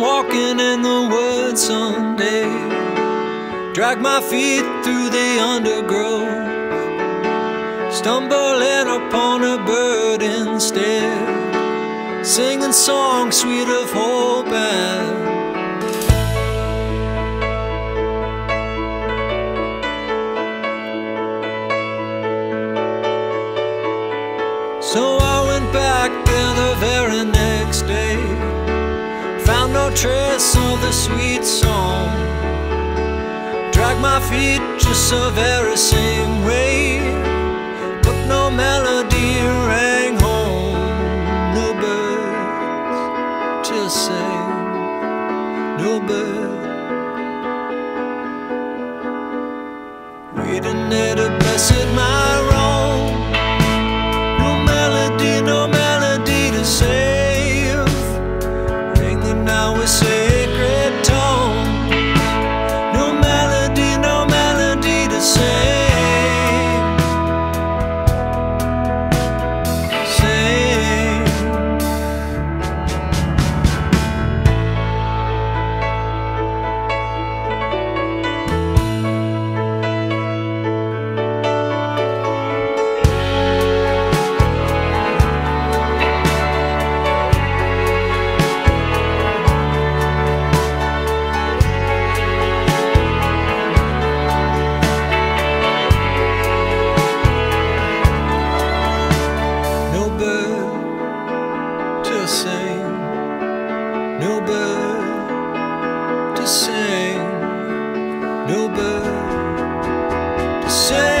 walking in the woods someday. Drag my feet through the undergrowth, stumbling upon a bird instead, singing songs sweet of hope and. So I went back there the very next day. No trace of the sweet song. Drag my feet just the very same way. But no melody rang home. No birds to sing. No birds. Reading it a blessed no bird to sing, no bird to sing.